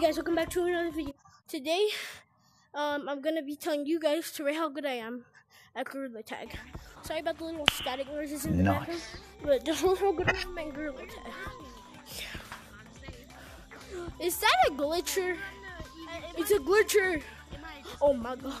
Hey guys, welcome back to another video. Today, um, I'm gonna be telling you guys to rate how good I am at Gorilla Tag. Sorry about the little static noises in the Nice. background, but just look how good I am at Gorilla Tag. Is that a glitcher? It's a glitcher. Oh my god.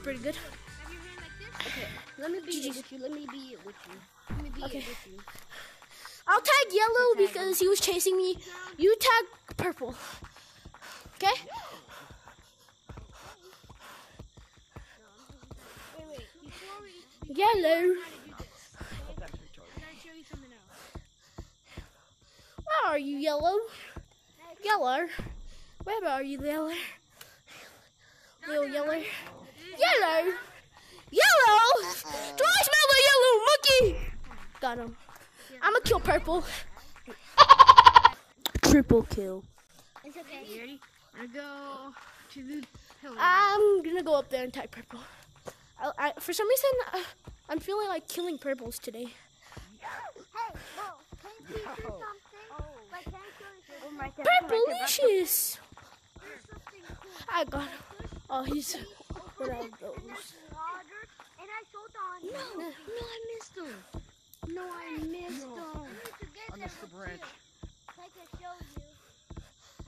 That's pretty good. Okay, let me be with you. Let me be it with you. Let me be Okay. it with you. I'll tag yellow because he was chasing me. You tag purple. Okay? Wait, wait. Before we, Yellow. can I show you something else? Where are you, yellow? Yellow. Where are you, yellow? Little yellow. Yellow. Yellow. Do I smell the yellow monkey? Got him. I'm gonna kill purple. Triple kill. It's okay. You ready? I go to the hill. I'm gonna go up there and tag purple. I, I, for some reason, uh, I'm feeling like killing purples today. Hey, whoa. Can you do something? Like, can I show you something? Purplicious. There's something cool. I got him. Oh, he's one of those. Water, and I sold on. No, no, I missed him. No, I missed him. I missed the branch. I can show you.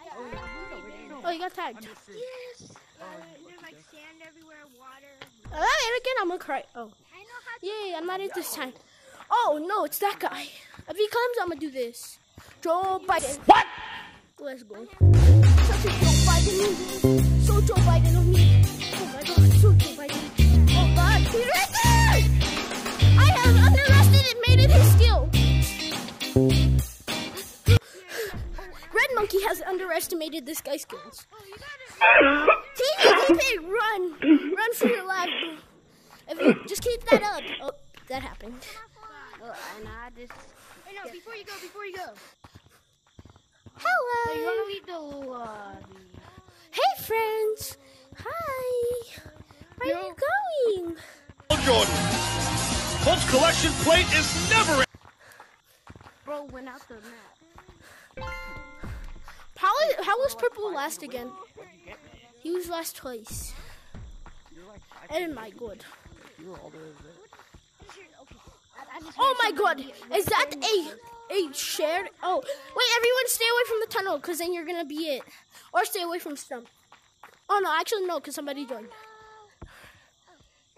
I Oh, oh you got tagged. Yes. there's like sand everywhere, water. Ah, All right, again, I'm gonna cry. Oh, I know how yay! I'm not it this time. Oh no, it's that guy. If he comes, I'm gonna do this. Joe Biden. What? Let's go. Underestimated this guy's skills. Oh, keep it, run, run for your life. If you just keep that up. Oh, that happened. Oh, and I just. Wait, no, before you go, before you go. Hello. want to leave the lobby? Hey, friends. Hi. Where are you going? Oh, Jordan. Colts collection plate is never. Bro went out the map. How, how was Purple last again? He was last twice. Oh my god. Oh my god. Is that a a shared? Oh, wait, everyone stay away from the tunnel because then you're going to be it. Or stay away from stump. Oh no, actually no, because somebody joined.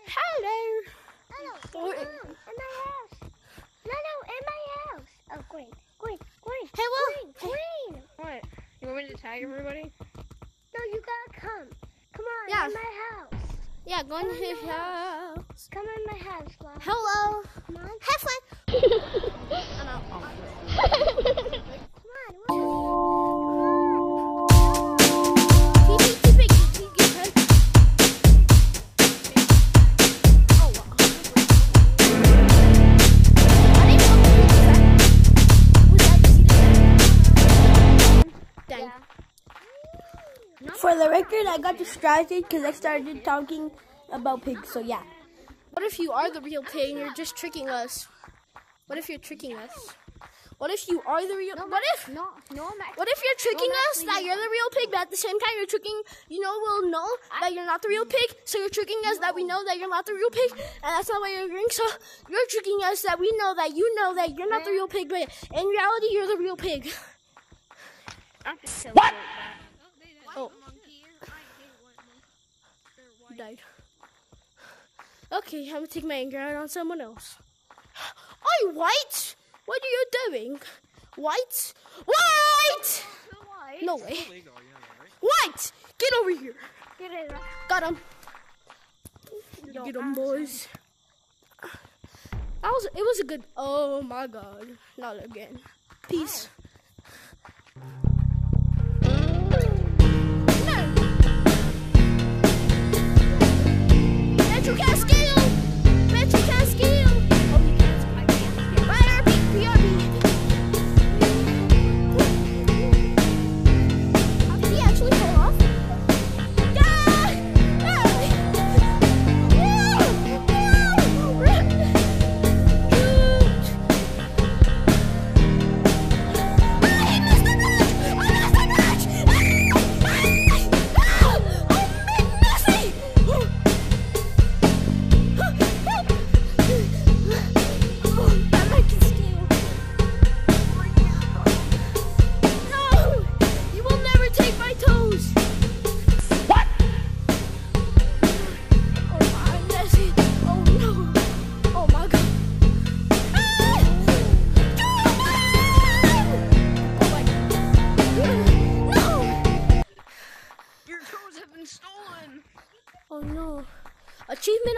Hello. Hello. Oh, mm, In my house. No, no, in my house. Oh, green, green, green. Hello. Green, green. What? You want me to tag everybody? No, you gotta come. Come on, Yeah. in my house. Yeah, go in his house. Come in my house, Mom. Hello. Come on. Have fun. got distracted because I started talking about pigs. So yeah. What if you are the real pig and you're just tricking us? What if you're tricking us? What if you are the real? what if? No, no, I'm What if you're tricking No, us that you're the real pig, but at the same time you're tricking, you know, we'll know that you're not the real pig, so you're tricking us that we know that you're not the real pig, and that's not why you're agreeing, so you're tricking us that we know that you know that you're not the real pig, but in reality you're the real pig. What? Oh. You died. Okay, I'm gonna take my anger out on someone else. Oi, White! What are you doing? White? White! No way. White! Get over here. Get it. Got him. Get him, boys. That was, it was a good, oh my god. Not again. Peace. No. Metro Cascade!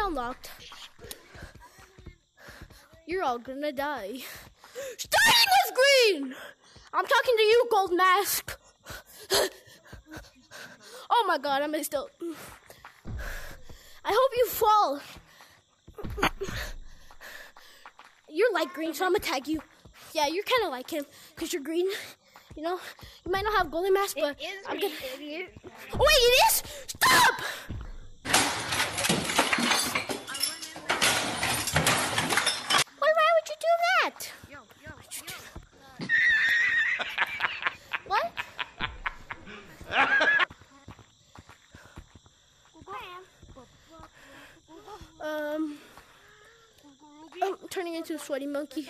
Unlocked. You're all gonna die. Starting with green! I'm talking to you, gold mask. oh my god, I missed up. I hope you fall. You're like green, so I'm gonna tag you. Yeah, you're kind of like him, because you're green. You know, you might not have golden mask, but I'm gonna. idiot. Oh, wait, it is? Stop! Why, why would you do that? Yo, yo, yo. What? Um, I'm turning into a sweaty monkey.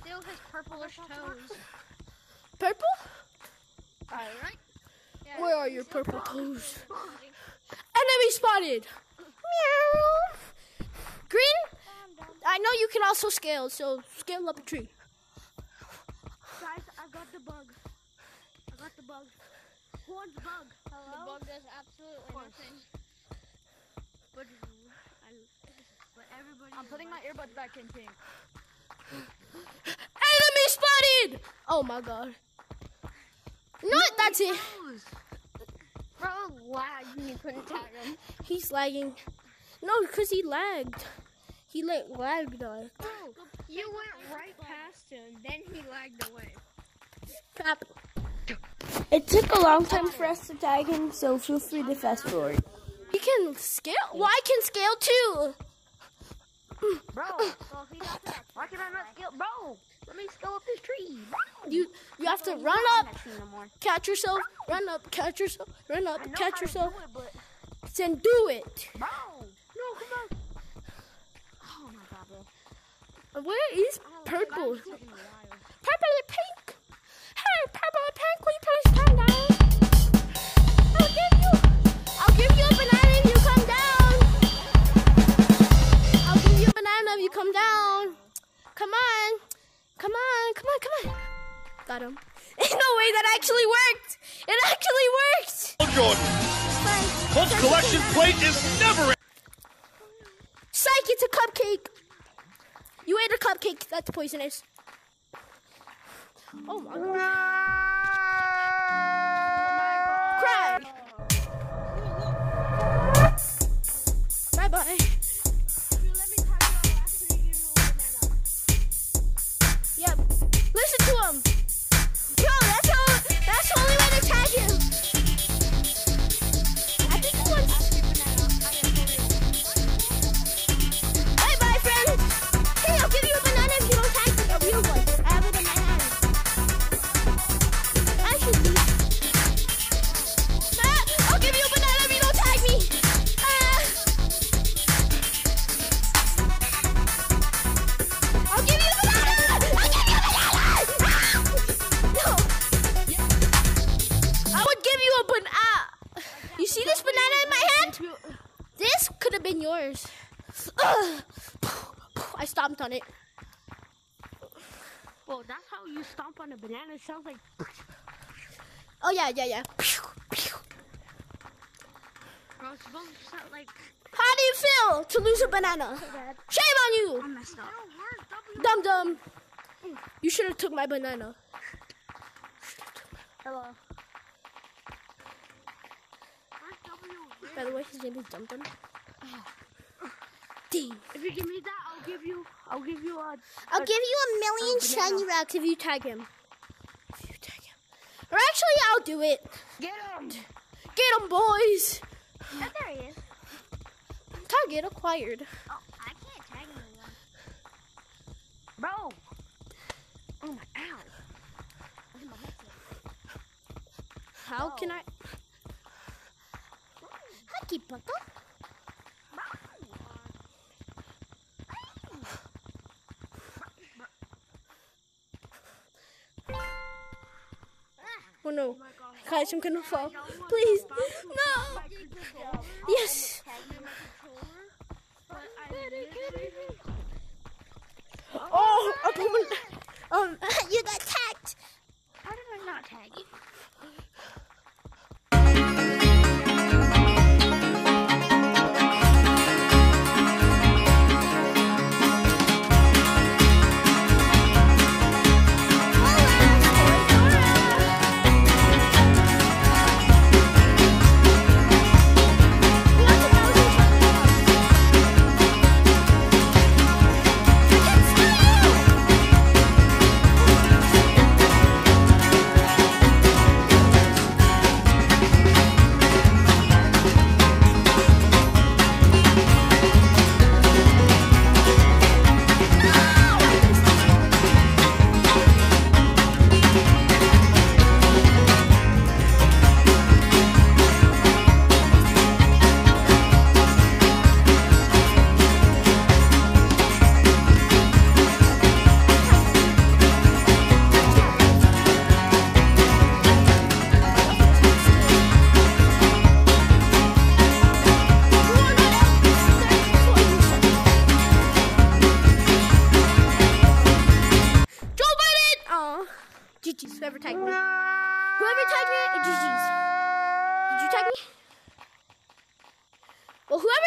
Still has purplish toes. Purple? Alright. Yeah. Where are your purple toes? Enemy spotted! Meow. Green? I know you can also scale, so scale up a tree. Guys, I got the bug. I got the bug. Horn's bug. Hello? The bug does absolutely nothing. But, I, but everybody... I'm putting my earbuds back in pink. Enemy spotted! Oh my god. No, know? That's it. Bro, lag. You couldn't tag him. He's lagging. No, because he lagged. He like lagged us. You went right past him, then he lagged away. Crap. It took a long time for us to tag him, so feel free to fast forward. He can scale. Well, I can scale too. Bro, so if he why can I not scale? Bro, let me scale up this tree. Bro. You you have to He's run up, no catch yourself, run up, catch yourself, run up, catch yourself, do it, but, then do it. bro, no, come on. Oh my god, bro. Where is purple? It's taking a while. Purple and pink. Hey, purple and pink, will you please come down? I'll give you, I'll give you a banana if you come down. I'll give you a banana if you come down. Come on, come on, come on, come on. Got him. In no way, that actually worked. It actually worked. Oh, Jordan. Fine. Colts collection plate is never Psych, it's a cupcake. You ate a cupcake. That's poisonous. Oh my god. Cry. Bye bye. Banana. Sounds like. Oh yeah, yeah, yeah. Bro, it's supposed to sound like. How do you feel to lose a banana? Shame on you, I messed up. dum dum. You should have took my banana. Hello. By the way, his name is Dum Dum. D. If you give me that, I'll give you. I'll give you a. I'll give you a million banana. shiny rocks if you tag him. If you tag him. Or actually, I'll do it. Get him. Get him, boys. Oh, there he is. Target acquired. Oh, I can't tag anyone. Bro. Oh my ow. Look at. How can oh. I? Haki Paka. No. Guys, I'm gonna fall. Please. No. Yes.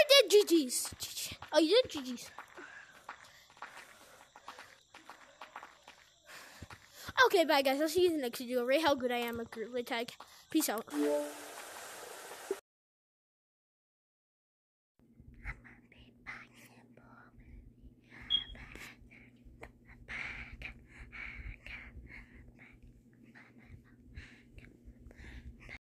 Did GG's. GG. Oh, you did GG's. Okay, bye guys. I'll see you in the next video. Rate how good I am at group tag. Peace out.